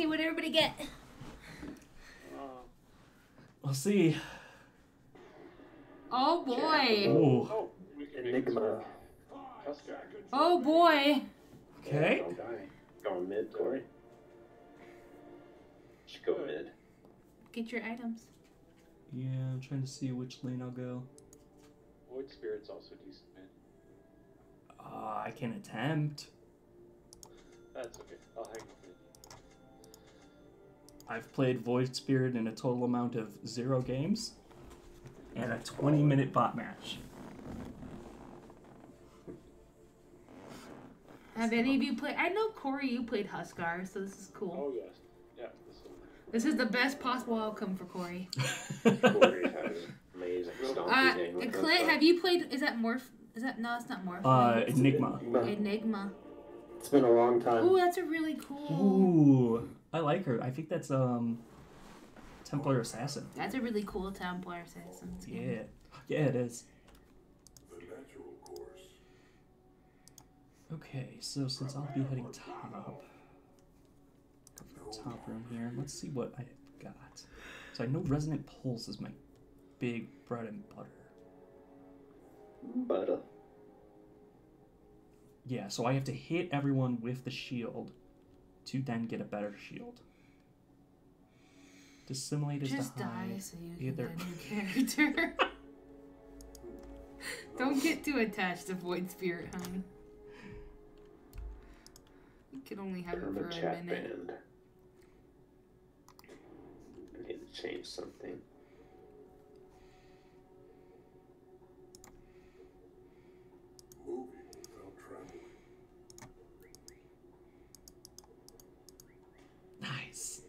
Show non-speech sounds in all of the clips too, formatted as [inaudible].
Okay, what everybody get? We'll see. Oh boy. Ooh. Oh, Enigma. Oh boy. Okay. Don't die. Going mid, Corey. Should go mid. Get your items. Yeah, I'm trying to see which lane I'll go. Void Spirit's also decent, man. Uh, I can attempt. That's okay. I'll hang with it. I've played Void Spirit in a total amount of zero games and a 20 minute bot match. Have any of you played? I know Corey, you played Huskar, so this is cool. Oh yes. Yeah. This is, This is the best possible outcome for Corey. [laughs] Corey has amazing stompy Uh, Clint, Huskar. have you played? Is that Morph? Is that no? It's not Morph. uh, Enigma. Enigma. It's been a long time. Ooh, that's a really cool. Ooh, I like her. I think that's um Templar Assassin. That's a really cool Templar assassin. skin. Yeah, yeah, it is. Okay, so since I'll be heading top, go for the top room here. Let's see what I got. So I know Resonant Pulse is my big bread and butter. Butter. Yeah, so I have to hit everyone with the shield to then get a better shield. Dissimulate is Just the high. die so you can Either get a new character. Don't get too attached to Void Spirit, hon. You can only have it for Perma a minute. band. I need to change something. Nice.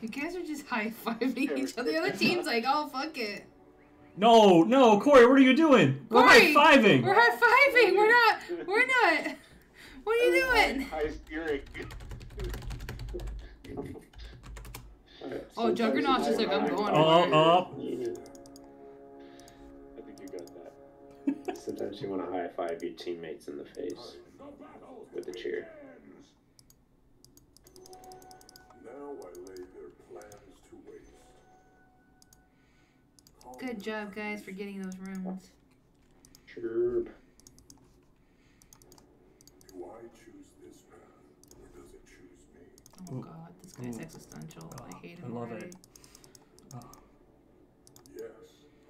You guys are just [laughs] high fiving each other. The other team's like, oh fuck it. No, no, Corey, what are you doing? We're high fiving. We're high fiving. We're not. We're not. What are you doing? High Spirit. Oh, Juggernaut's just like, I'm going. Oh, for it." oh. I think you got that. Sometimes you want to high five your teammates in the face with a cheer. Now I lay their plans to waste. Good job, guys, for getting those rooms. Sure. Do I choose this path, or does it choose me? Oh Ooh. god, this guy's Ooh. existential. I ah, hate him. I him. love already. it. Oh, Yes,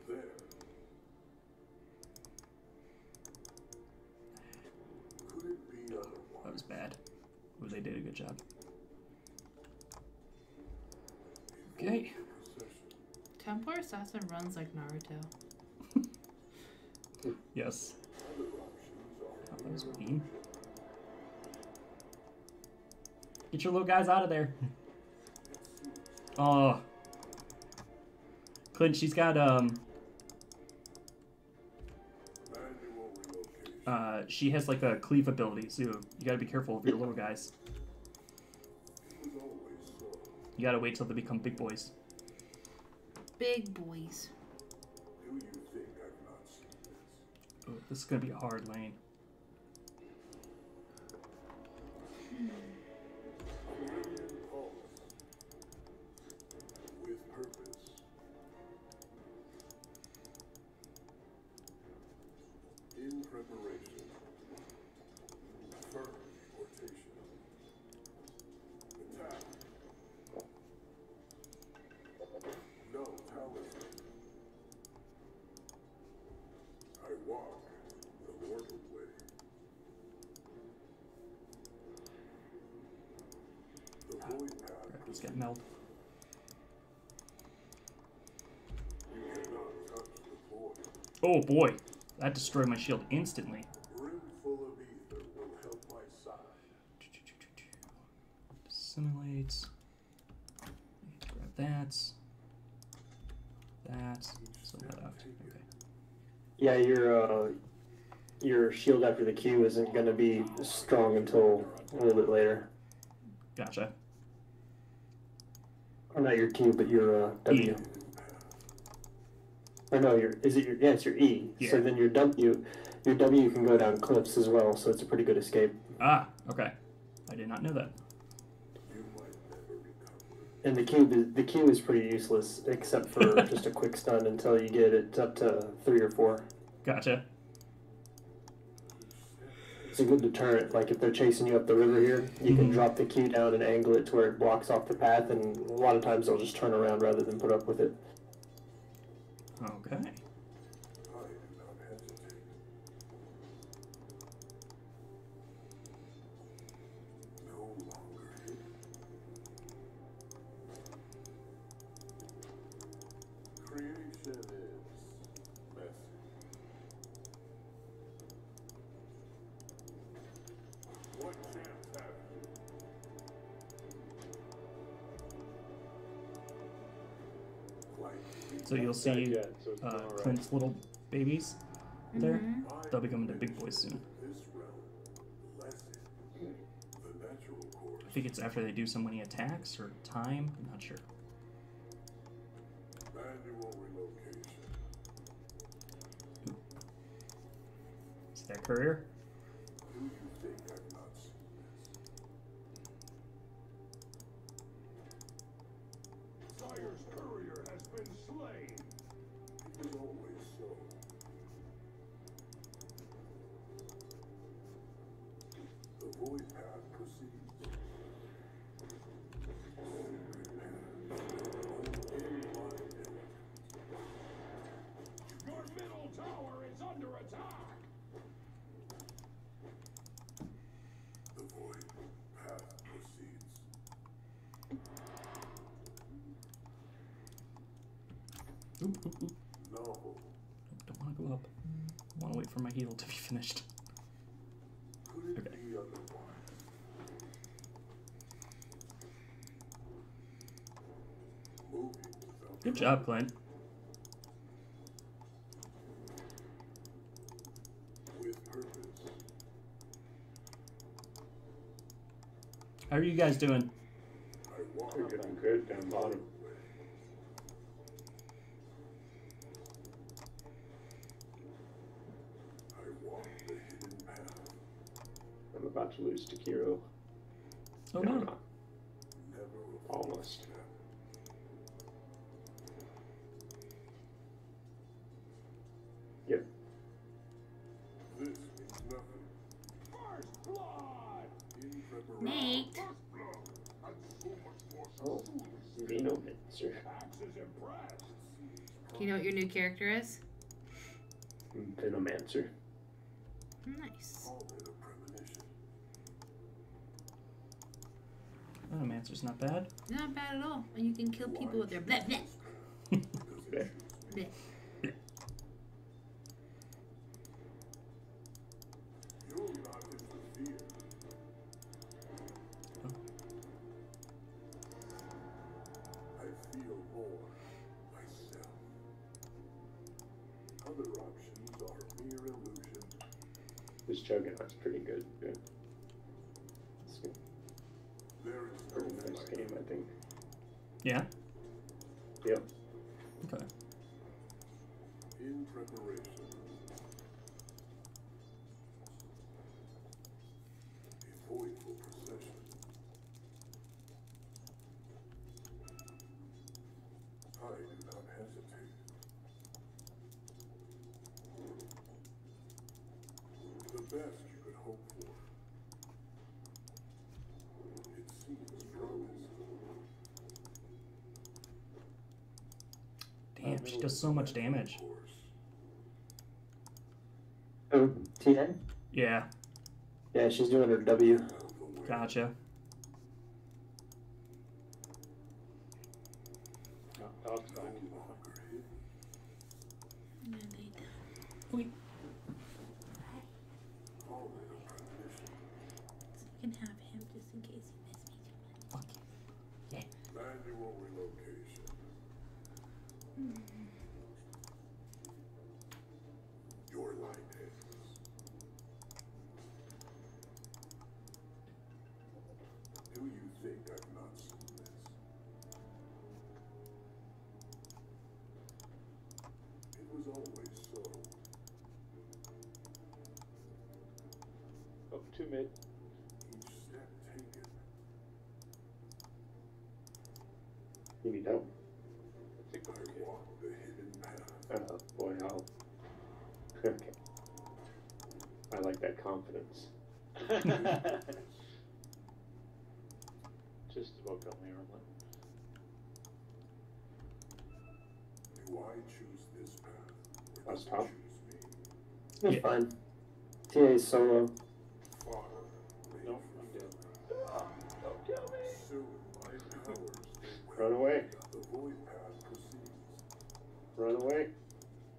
there. Could it be otherwise? that was bad. Ooh, they did a good job. Okay. Templar Assassin runs like Naruto. [laughs] Yes. That was. Get your little guys out of there. [laughs] Oh. Clint, she's got, um, uh, she has like a cleave ability, so you gotta be careful of your little guys. You gotta wait till they become big boys. Big boys. Do you think I've not seen this? Ooh, this is gonna be a hard lane. Walk the got meld. Oh boy, that destroyed my shield instantly. Brim full of ether will help my side. Simulate. Grab that. That. So that out. Okay. Yeah, your uh, your shield after the Q isn't gonna be strong until a little bit later. Gotcha. Or not your Q, but your uh, W. E. Or no, your is it your yeah, it's your E. So then your W, Your W can go down cliffs as well, so it's a pretty good escape. Ah, okay. I did not know that. You might never recover. And the cube, is, the Q is pretty useless, except for [laughs] just a quick stun until you get it up to three or four. Gotcha. It's a good deterrent. Like if they're chasing you up the river here, you can Mhm. drop the Q down and angle it to where it blocks off the path, and a lot of times they'll just turn around rather than put up with it. Okay. I do not hesitate. No longer hidden. Creation is messy. What chance have you? Like So you'll see yet, so it's uh. Clint's little babies there. Mhm. They'll be coming to big boys soon. This realm, lessen the natural course. I think it's after they do so many attacks or time. I'm not sure. Manual relocation. See that courier? Do you think I've not seen this? Sire's courier has been slain. It was always so. The void path proceeds. Your middle tower is under attack. The void path proceeds. Oop, oop, oop. Novel. Up. I want to wait for my heal to be [laughs] finished. Okay. Good job, Clint. How are you guys doing good down bottom. I walk the hidden path. I'm about to lose to Kiro. Oh No, no. I'm not. Never a Almost. step. Yep. This means nothing. First blood. In preparation. Nate. First blood. And so much more Oh, Vino Mincer. Axe is impressed. Do you know what your new character is? Venomancer. Nice. Call it a premonition. Venomancer's not bad. Not bad at all. And you can kill people with their bleh bleh. Because [laughs] it Bleh. bleh. You'll not interfere. I feel more myself. Other options are mere illusion. This Juggernaut's pretty good. Yeah. It's a There is no pretty nice game, I think. Yeah. Yep. Okay. In preparation. A voidful procession. I do not hesitate. The best you could hope for. It seems promising. Damn, she does so much damage. Oh, TA? Yeah. Yeah, she's doing her W. Out of the way. Gotcha. No, Alex No back. longer hidden. Call it a premonition. You can have him just in case you miss me. Manual relocation. Your light ends. Do you think I've not seen this? It was always so. Oh, two mid. Each step taken. You need help? I think we're I okay. walk the hidden path. Oh boy, I'll. Okay. I like that confidence. [laughs] Just about got me on Do I choose this path? Or That's does it tough. choose me? You're Yeah. fine. TA's solo. Far may Nope, from I'm dead. fear. Don't kill me! Soon my powers will Run away. The void path proceeds. Run away.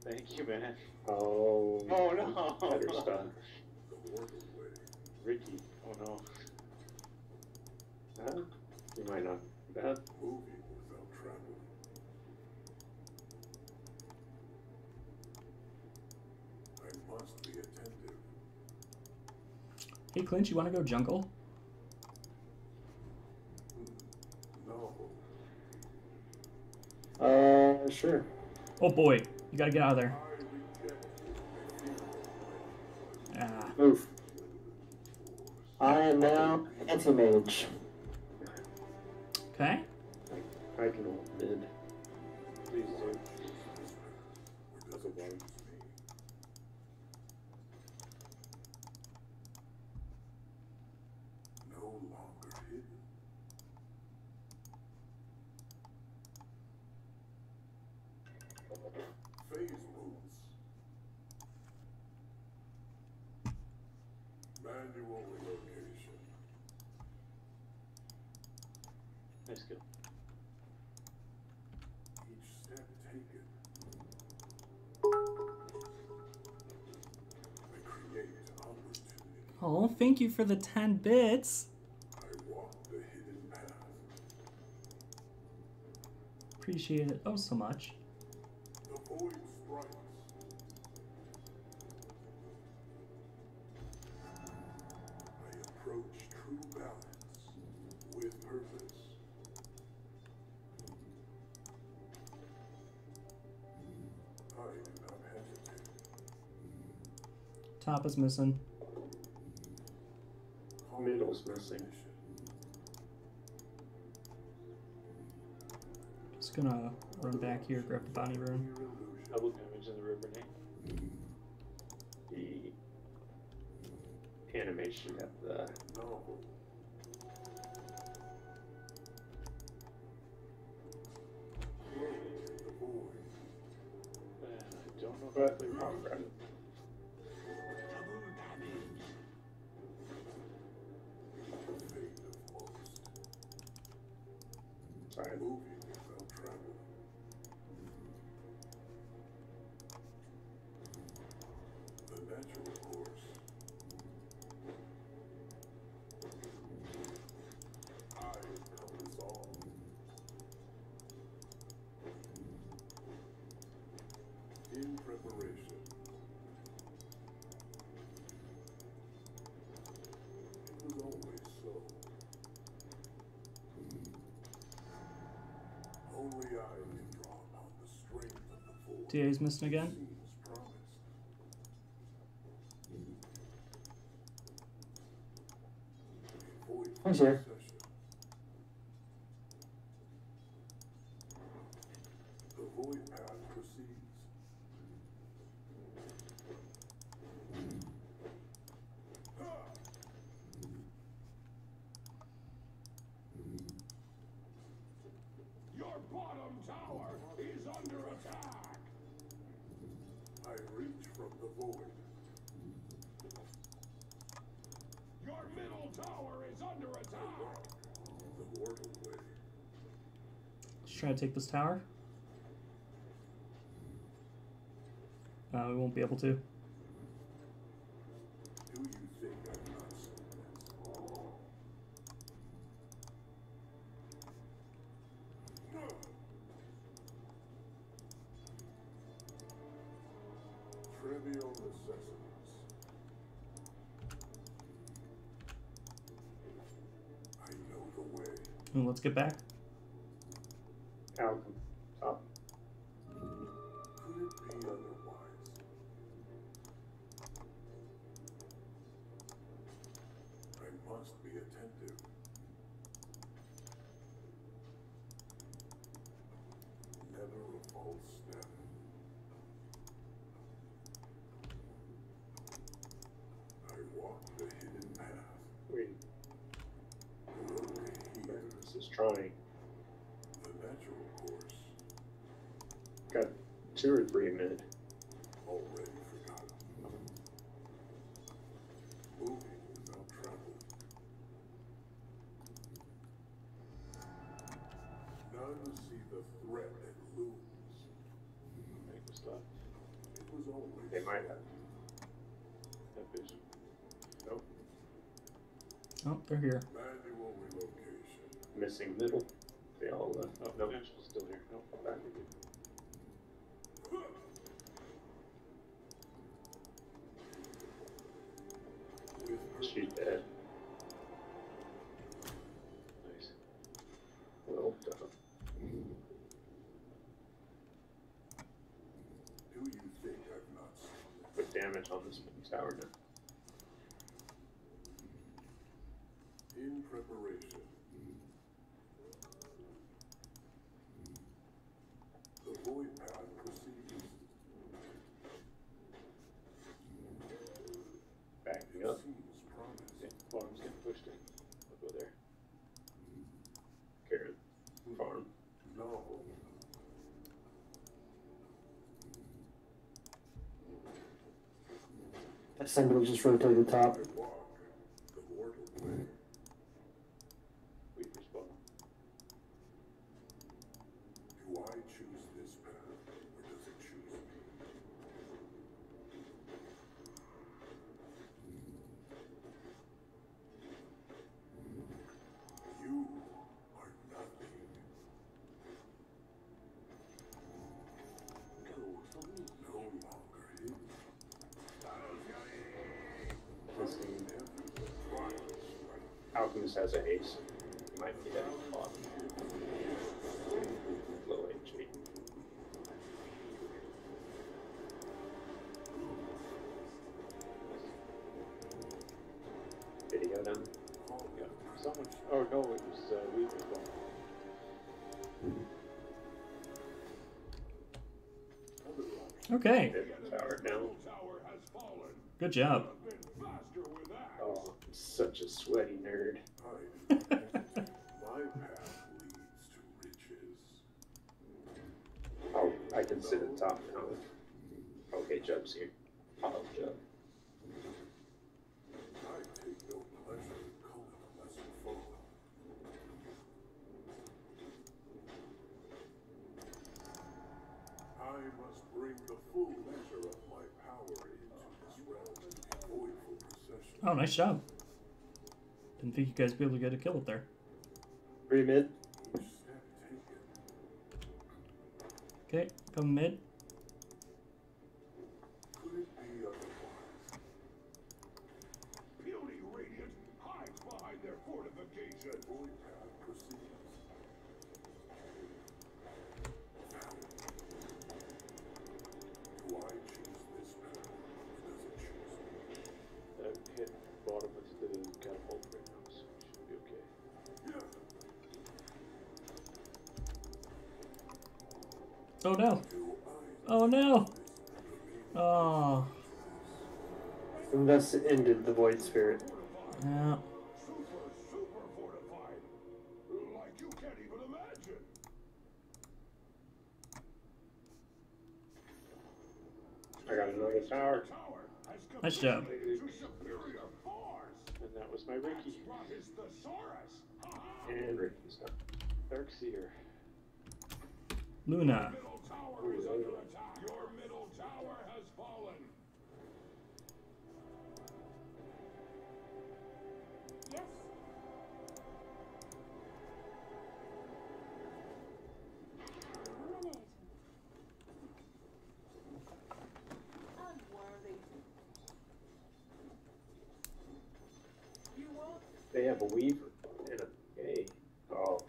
Thank you, man. Oh. Oh no! Better stop. The mortal way. Ricky. Oh no. Huh? You might not. That. Moving without travel. I must be attentive. Clint, you want to go jungle? No. Uh, sure. Oh boy, you gotta get out of there. I reject the fear Ah, Move. I am now anti-mage. okay. I can hold mid. Please do. Or does it choose me? No longer hidden. Phase moves. Manual relocation. Nice kill. Each step taken. I create opportunity. Oh, thank you for the 10 bits. I walk the hidden path. Appreciate it oh so much. Top is strikes. I approach true balance with purpose. I do not hesitate. Top is missing. Middle's missing. Just gonna run back here, grab the bounty rune. Double damage in the river name. The animation at the No. The void. Man, I don't know if But- I play oh, wrong. crap. The fate of most. Sorry. Moving without travel. The natural course. I encompass all. In preparation. It was always so. Only I can draw upon the strength of the void. TA's missing again. Seems promised. A void He's here. session. The void path proceeds. Ah! Your bottom tower is under attack. I reach from the void. Your middle tower is under attack. The mortal way. Let's try to take this tower. Uh, we won't be able to. Do you think I'm not seen this? Trivial necessities. I know the way. Ooh, let's get back. Outcome. Up. Could it be otherwise? attentive. Never a false step. I walk the hidden path. Wait, Look here, this is trying. the natural course. Got two or three mid. Already forgotten. Moving without travel. None see the threat that looms. Make stop. It was always They might have. That vision. Nope. Oh, they're here. Manual. Missing middle. They all left. Oh, nope. Angel's still here. Nope. Back. With She's dead. Nice. Well done. Do you think I've not seen Put damage on this tower now. In preparation. The void path proceeds. Backing It up. seems promising. Yeah, farm's getting pushed in. I'll go there. Karen. Farm. Novel. Somebody will just rotate the top. Okay, tower down. Tower has fallen. good job. Been faster with that. Oh, I'm such a sweaty nerd. Hide. My path leads to riches. Oh, I can sit at top now. Okay, Jub's here. Pop Jub. I take no pleasure in calling a lesser foe. I must bring the full measure of my power into this realm to be void for procession. Oh, nice job. Didn't think you guys would be able to get a kill up there. Three mid. Each step taken, Okay, come mid. could it be otherwise? Puny Radiant hides behind their fortification. Void path proceeds. Do I choose this path, or does it choose me? I've hit bottom of the catapult right now, so we should be okay. Yeah. Oh no. Do I Oh no. this remain Oh. And thus ended the void spirit. Yeah. Super, super fortified. Like you can't even imagine. I got another tower. Tower Nice job. capitulated to superior force. And that was my Ricky. Brought his thesaurus. Ha-ha. And Ricky's done. Darkseer. Luna. Middle They have a weaver and a PA. Oh, PA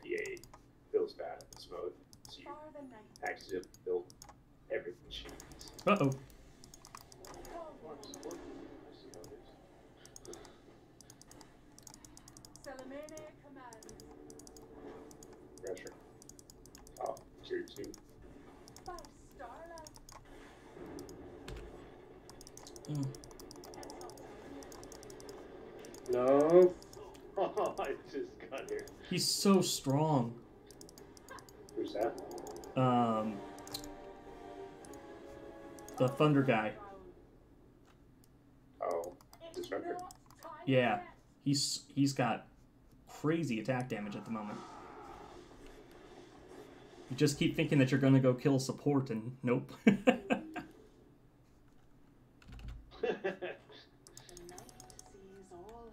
feels bad in this mode. So you far the night. actually have to build every machine. Uh oh. Oh, I'm supporting you. I see how it is. So Selemene commands. Pressure. Oh, tier two. Five starlight. Mm. No. Oh, I just got here. He's so strong. Who's that? Um, the Thunder guy. Oh, Disruptor. Yeah. He's he's got crazy attack damage at the moment. You just keep thinking that you're gonna go kill support, and nope. [laughs] The night sees all.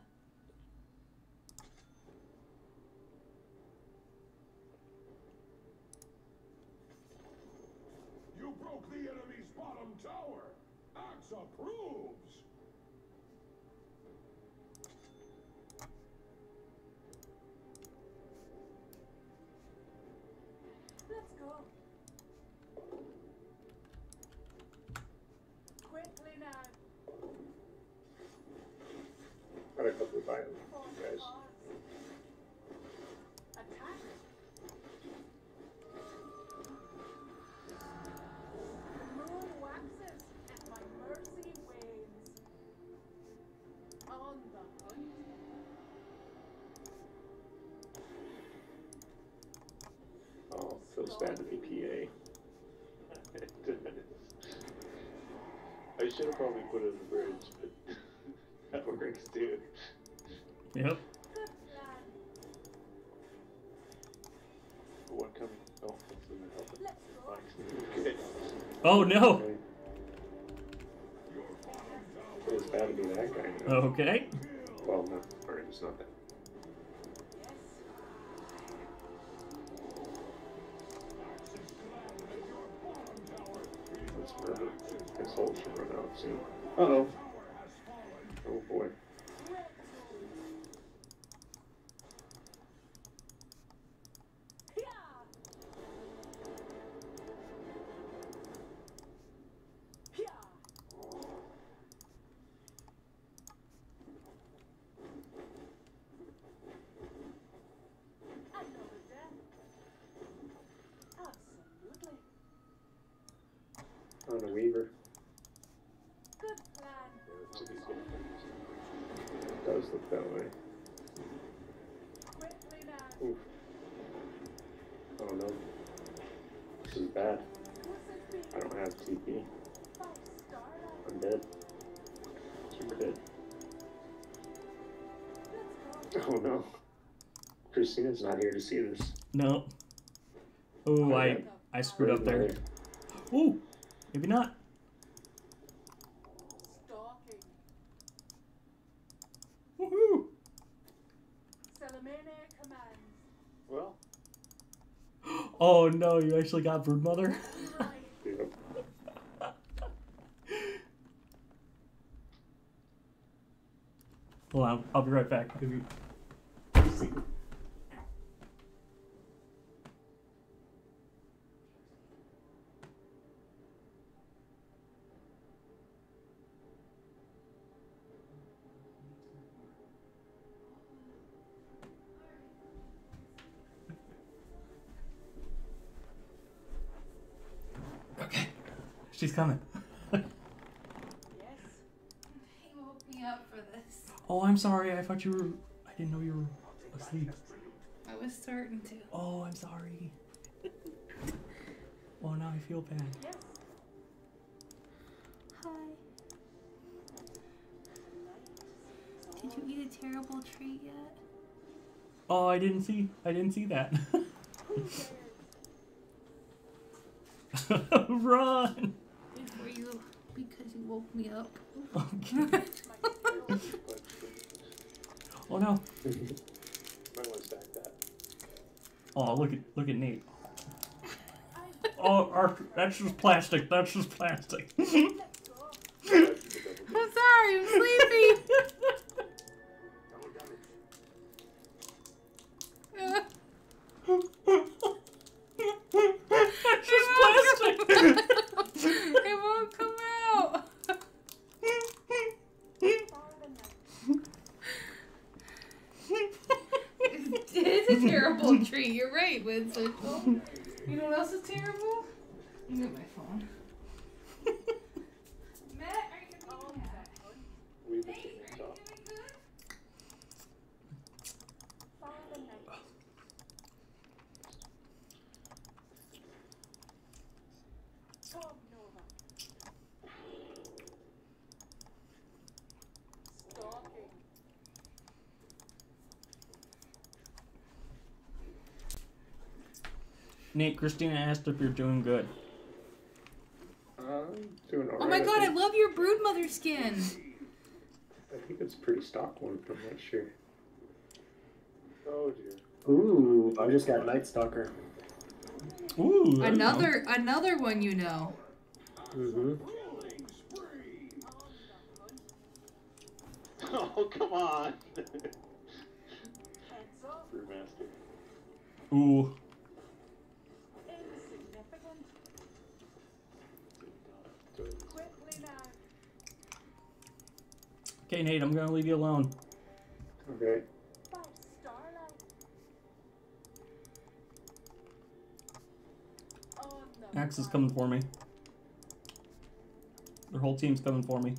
You broke the enemy's bottom tower. Axe approves. Let's go. Quickly now. Got a couple of items, For the guys. cause. Attack. The moon waxes and my mercy wanes. On the hunt. Oh, feels bad to be PA. I should have probably put it in the bridge, but [laughs] that works too. yep. Good plan. What coming? Oh, that's in the helmet. Let's go. Fine. [laughs] Okay. Oh no. Okay. Feels bad to be that guy. now. Okay. Well, no, or it's not that. Yes. Let's murder. This hole should run out soon. Uh oh. Oh boy. Another death. Absolutely. On a weaver. Good plan. Yeah, city's gonna It does look that way. Quickly now. Oof. Oh no. This is bad. What's it be? I don't have TP. I'm dead. Super dead. [laughs] Oh no. Christina's not here to see this. No. Oh, I I screwed up there. Ooh, maybe not. Oh no, you actually got Broodmother. [laughs] Yep. Hold on, I'll be right back. She's coming. Yes. He woke me up for this. Oh, I'm sorry. I thought you were. I didn't know you were asleep. I was starting to. Oh, I'm sorry. oh, now I feel bad. Yes. Hi. Did you eat a terrible treat yet? Oh, I didn't see. I didn't see that. [laughs] Run! Before you, because you woke me up. Okay. [laughs] Oh no. might want to stack that. Oh, look at look at Nate. [laughs] Oh, Arthur, that's just plastic. That's just plastic. [laughs] is a [laughs] terrible tree. You're right, Winston. You know what else is terrible? Look at my phone. Matt, are you doing that? Leave it Nate, to are you the top. doing good? Found a knife. Tom Nova. Stalking. Nate, Christina asked if you're doing good. I'm doing alright. Oh my god, I think, love your broodmother skin. I think it's pretty stock one. I'm not sure. Oh dear. Ooh, I just got Night Stalker. Ooh, there you. Another another one you know. Mm-hmm. [laughs] Oh come on. Brewmaster. Ooh, okay, Nate, I'm gonna leave you alone. Okay. By starlight. On the Axe is coming for me. Their whole team's coming for me.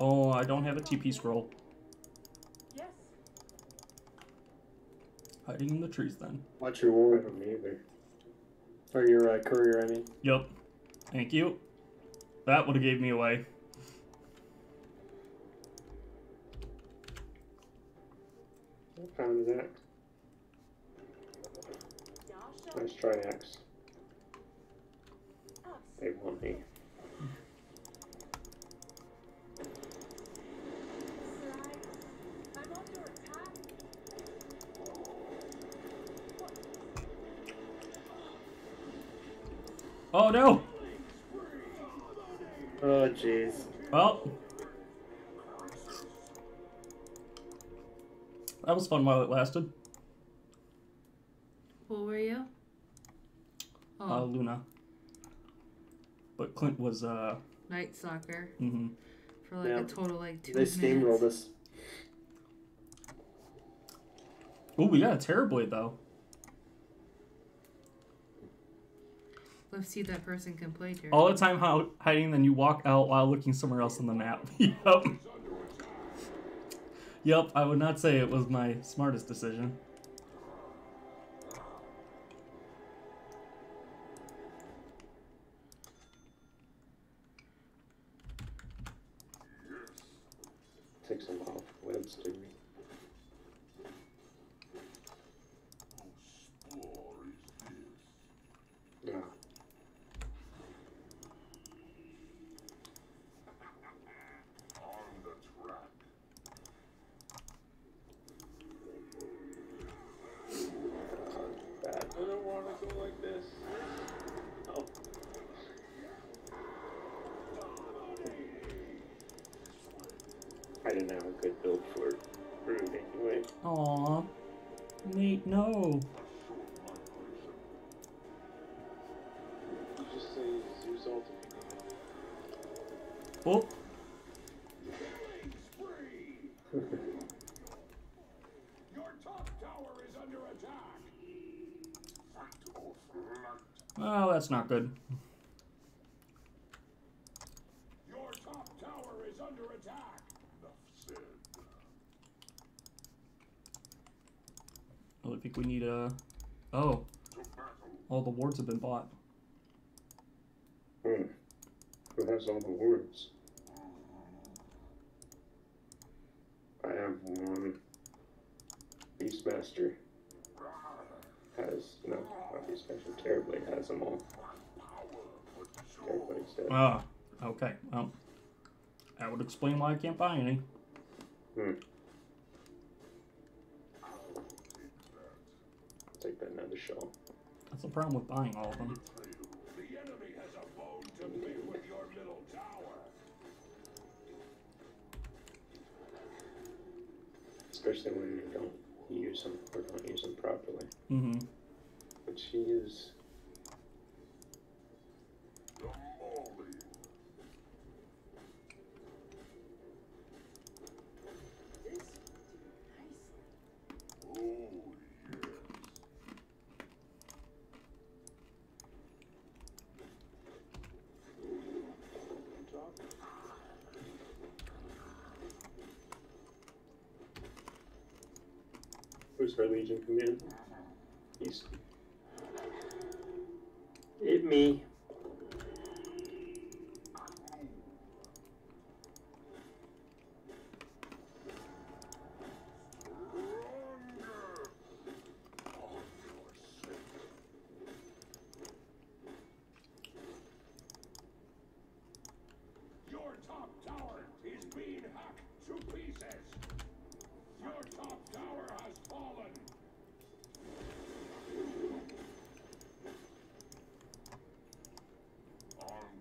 Oh, I don't have a TP scroll. Yes. Hiding in the trees then. What's your I ward? don't either. Or your uh, courier, I mean. Yup. Thank you. That would have gave me away. I found his axe. Nice try, axe. They want me. Slide. I'm under attack. Oh no! Jeez. Well. That was fun while it lasted. What were you? Uh, Oh, Luna. But Clint was, uh, Night Stalker Mm-hmm. for like Yeah. a total like two They minutes. steamrolled us. Ooh, we got a Terrorblade though. See that person can play Terry. All the time hi- hiding, then you walk out while looking somewhere else on the map. [laughs] yep. Yep, I would not say it was my smartest decision. Take some off webs to me. Spore is this? Yeah. On the track. Bad. I don't want to go like this. Oh. I didn't have a good build for Brood anyway. Aw. Nate, no. You just say Zeus ultimate. Oh, Killing spree! Your top tower is under attack. Fight or flight. oh, that's not good. Your top tower is under attack. Enough said. I think we need a. Oh, all the wards have been bought. Hmm. Who has all the wards? I have one. Beastmaster has no, not Beastmaster. Terrorblade has them all. Dead. Ah, okay. Well, that would explain why I can't buy any. Hmm. Take that nether shell. That's the problem with buying all of them. The enemy has a bone to pick with your middle tower. Especially when you don't use them or don't use them properly. Mm-hmm. Which he is. The Molly. Who's our Legion Commander? He's It me. Your top tower is being hacked to pieces. Your top tower has fallen.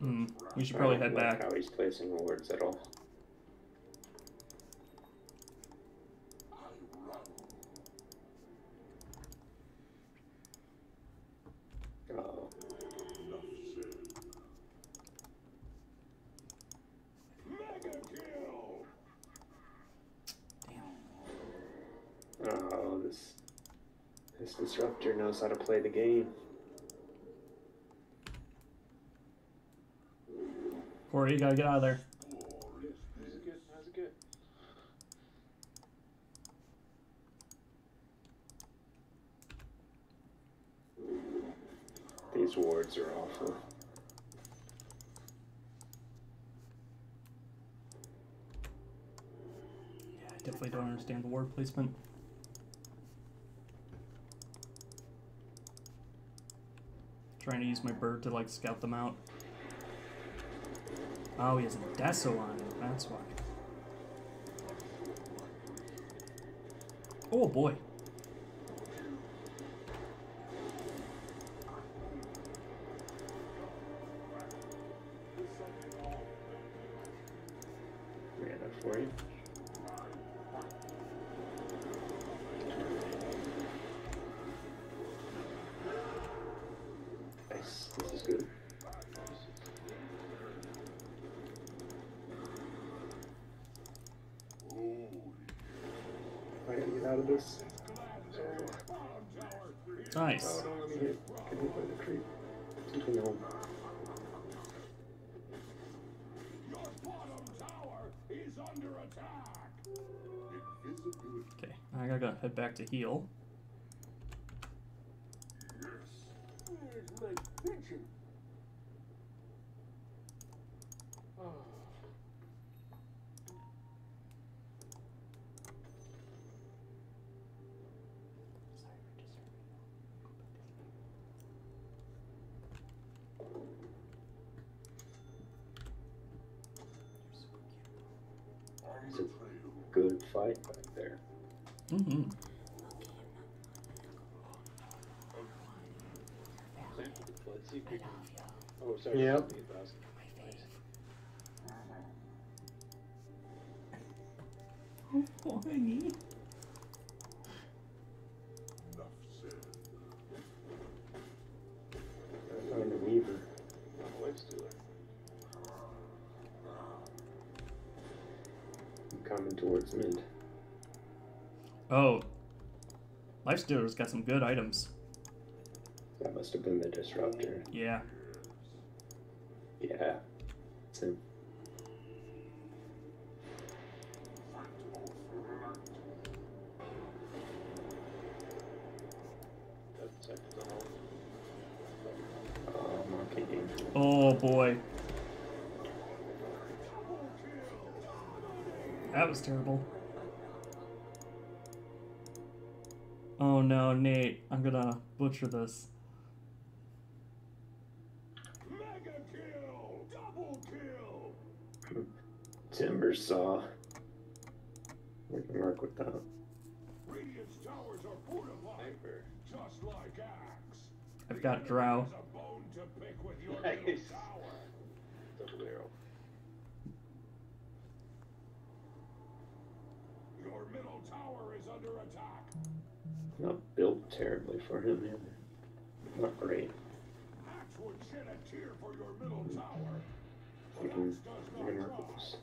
Hmm. We should I probably don't head back. How he's placing wards at all? Oh, Mega kill. oh, this this disruptor knows how to play the game. You gotta get out of there. How's it good? How's it good? These wards are awful. Yeah, I definitely don't understand the ward placement. Trying to use my bird to like scout them out. Oh, he has a Deso on him. That's why. Oh boy. Back to heal. Where's my pigeon? It's a good fight back there. Mm-hmm. Let's see if we can. Oh, sorry. Yep. something about- Funny. Enough said. I found a weaver. My Lifestealer. I'm coming towards mid. Oh. Lifestealer's got some good items. Must have been the disruptor. Yeah. Yeah. It's him. That second's on hold. Oh, monkey game. Oh boy. That was terrible. Oh no, Nate. I'm gonna butcher this. Mega kill. Double kill. Timbersaw. We can work with that. Radiant's towers are fortified, Nightmare. just like Axe. I've got Drow. There's a bone to pick with your Nice. middle tower. Your middle tower is under attack. Not built terribly for him either. Not great. Axe would shed a tear for your middle tower. We But can, Axe does we not can work with cry. this.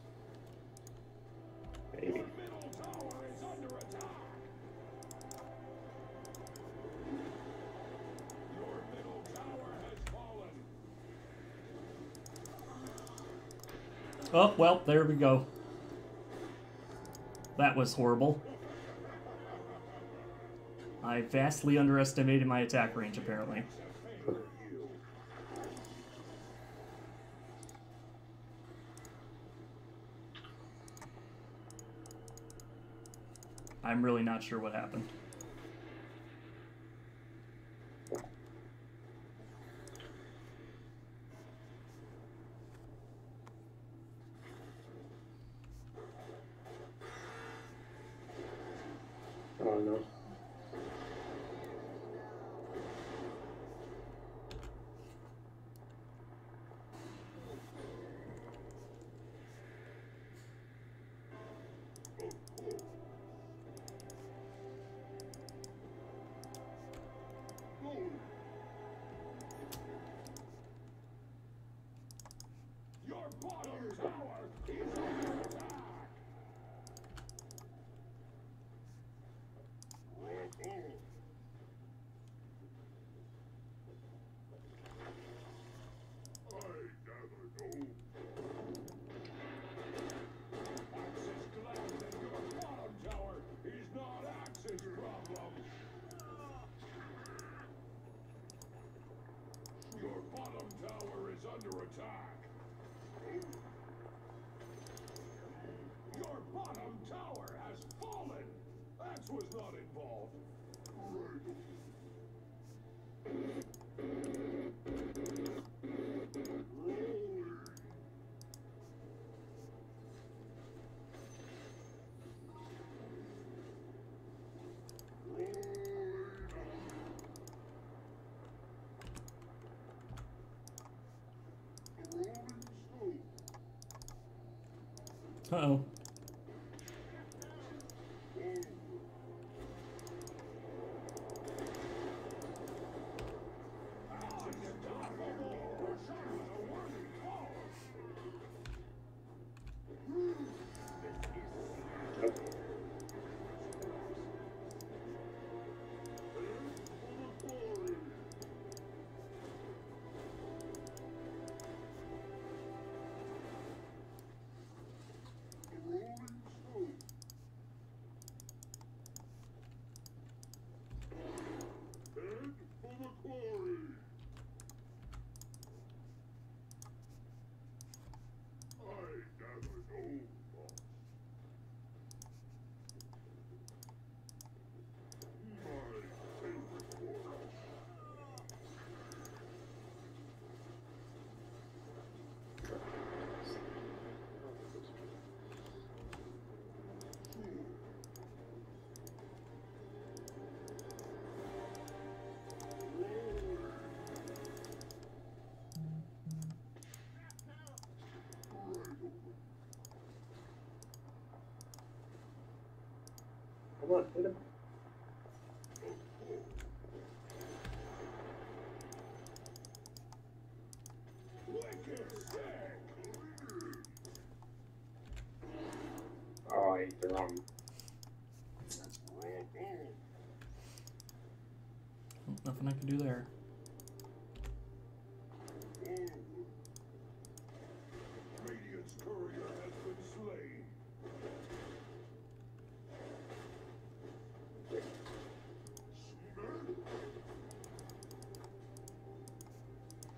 Maybe. Your middle tower is under attack. Your middle tower has fallen. Oh, well, there we go. That was horrible. I vastly underestimated my attack range, apparently. I'm really not sure what happened. Bottom tower is attack. I gather no Axe is glad that your bottom tower is not Axe's problem. Your bottom tower is under attack. Your bottom tower has fallen. Axe was not involved. Uh oh. Come on, hit him. Oh, I ate the wrong. Nothing I can do there.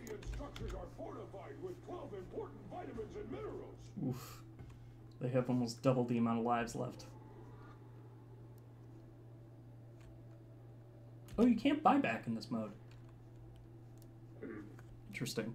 Radiant structures are fortified with 12 important vitamins and minerals. Oof. They have almost double the amount of lives left. Oh, you can't buy back in this mode. Interesting.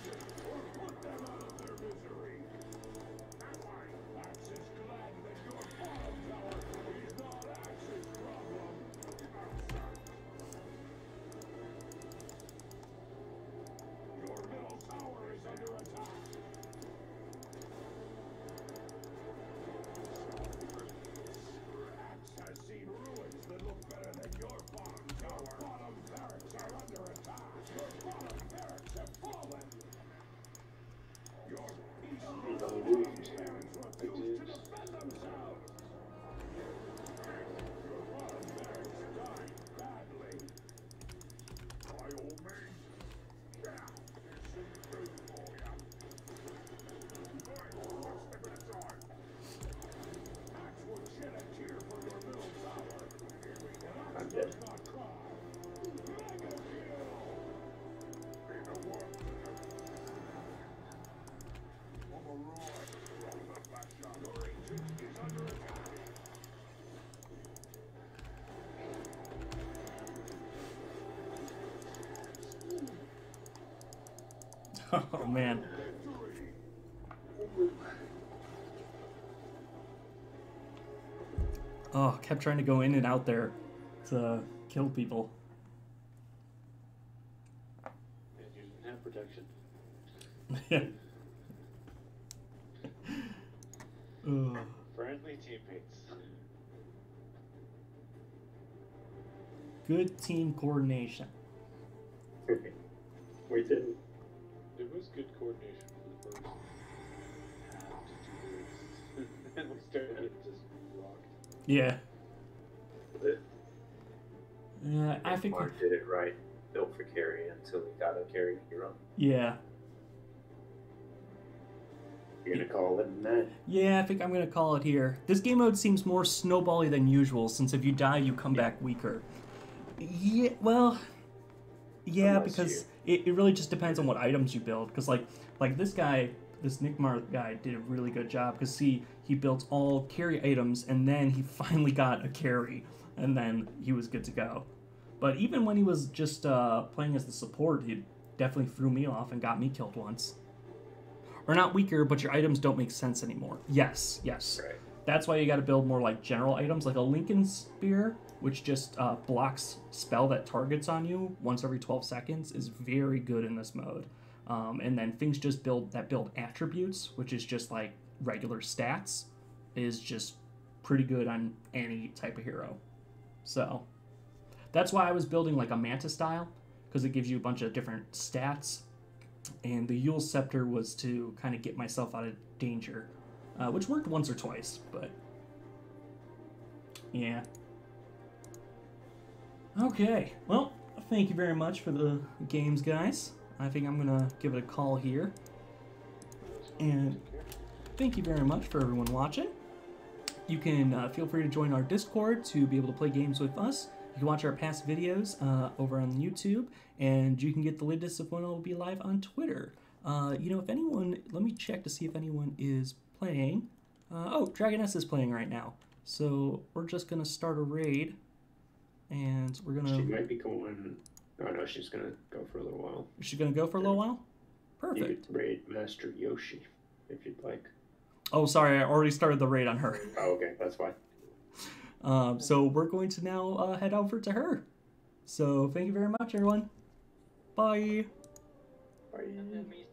[laughs] Oh man. Oh, kept trying to go in and out there to kill people. And you didn't have protection. Yeah. [laughs] Ugh. Friendly teammates. Good team coordination. [laughs] we did. There was good coordination for the first half to two years. [laughs] and we started just rocked. Yeah. The Yeah, I think. Mark did it right. Built for carry until he got a carry hero. Yeah. You're gonna call it a night. Yeah, I think I'm gonna call it here. This game mode seems more snowbally than usual, since if you die, you come back weaker. Yeah, well, yeah, Unless because it, it really just depends on what items you build. Because like like this guy, this Nickmar guy did a really good job. Because see, he built all carry items, and then he [laughs] finally got a carry, and then he was good to go. But even when he was just uh, playing as the support, he definitely threw me off and got me killed once. Or not weaker, but your items don't make sense anymore. Yes, yes. Right. That's why you got to build more like general items, like a Linken's Sphere, which just uh, blocks spell that targets on you once every 12 seconds, is very good in this mode. Um, and then things just build that build attributes, which is just like regular stats, is just pretty good on any type of hero. So that's why I was building like a Manta style, because it gives you a bunch of different stats. And the Eul's Scepter was to kind of get myself out of danger, uh, which worked once or twice, but yeah. Okay, well, thank you very much for the games, guys. I think I'm gonna give it a call here. And thank you very much for everyone watching. You can uh, feel free to join our Discord to be able to play games with us. You can watch our past videos uh, over on YouTube, and you can get the latest of when it will be live on Twitter. Uh, you know, if anyone, let me check to see if anyone is playing. Uh, oh, Dragoness is playing right now. So we're just gonna start a raid, and we're gonna. She might be going. Oh no, she's gonna go for a little while. Is she gonna go for a little while? You Perfect. could raid Master Yoshi if you'd like. Oh, sorry, I already started the raid on her. [laughs] Oh, okay, that's fine. Um, so we're going to now uh, head over to her. So thank you very much, everyone. Bye. Bye. And then we